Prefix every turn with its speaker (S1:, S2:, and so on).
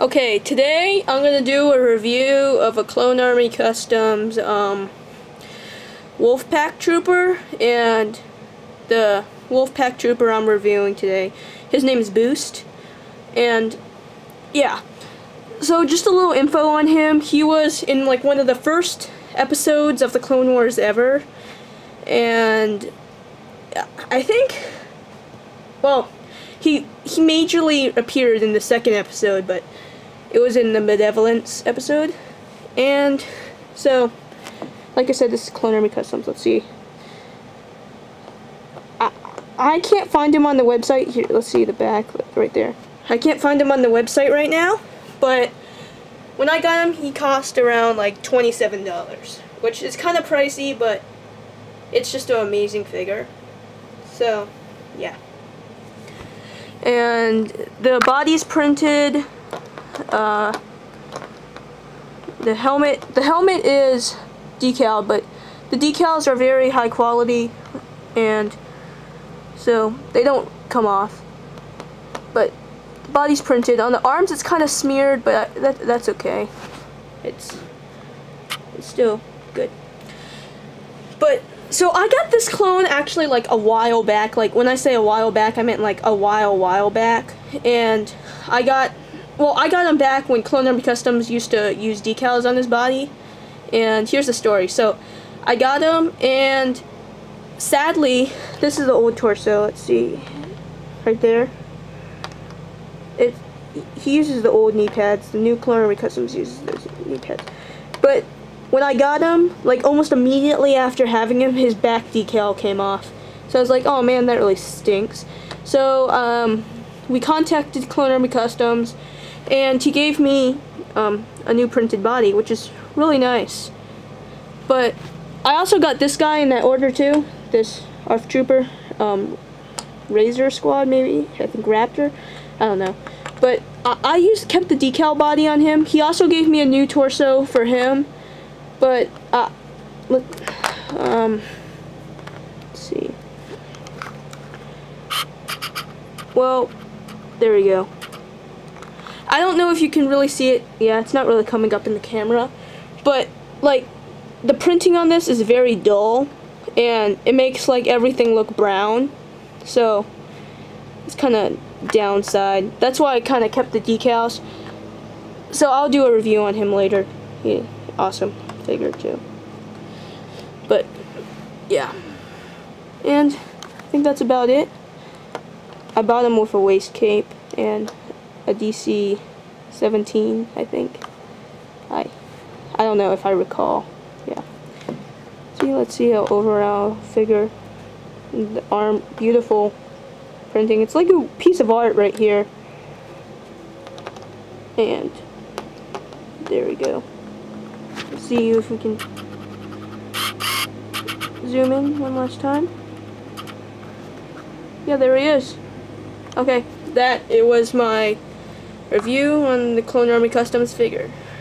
S1: Okay, today I'm gonna do a review of a Clone Army Customs um, Wolfpack Trooper, and the Wolfpack Trooper I'm reviewing today, his name is Boost, and yeah. So just a little info on him. He was in like one of the first episodes of the Clone Wars ever, and I think, well, he he majorly appeared in the second episode, but it was in the Malevolence episode. And so, like I said, this is Clone Army Customs. Let's see. I, I can't find him on the website. Here, let's see the back right there. I can't find him on the website right now, but when I got him, he cost around like $27, which is kind of pricey, but it's just an amazing figure. So, yeah. And the body's printed. Uh, the helmet, the helmet is decal, but the decals are very high quality, and so they don't come off. But the body's printed. On the arms, it's kind of smeared, but that that's okay. It's it's still good. But so I got this clone actually like a while back. Like when I say a while back, I meant like a while while back. And I got, well, I got him back when Clone Army Customs used to use decals on his body. And here's the story. So I got him, and sadly, this is the old torso. Let's see, right there. It he uses the old knee pads. The new Clone Army Customs uses those knee pads. But when I got him, like almost immediately after having him, his back decal came off. So I was like, oh man, that really stinks. So um, we contacted Clone Army Customs, and he gave me um, a new printed body, which is really nice. But I also got this guy in that order too, this ARF Trooper, um, Razor Squad maybe, I think Raptor, I don't know. But I, I used kept the decal body on him. He also gave me a new torso for him. But, uh, look, um, let's see. Well, there we go. I don't know if you can really see it. Yeah, it's not really coming up in the camera. But, like, the printing on this is very dull. And it makes, like, everything look brown. So, it's kind of downside. That's why I kind of kept the decals. So, I'll do a review on him later. Yeah, awesome figure too. But yeah. And I think that's about it. I bought him with a waist cape and a DC 17, I think. I I don't know if I recall. Yeah. See, let's see how overall figure the arm beautiful printing. It's like a piece of art right here. And there we go see if we can zoom in one last time. Yeah, there he is. Okay, that it was my review on the Clone Army Customs figure.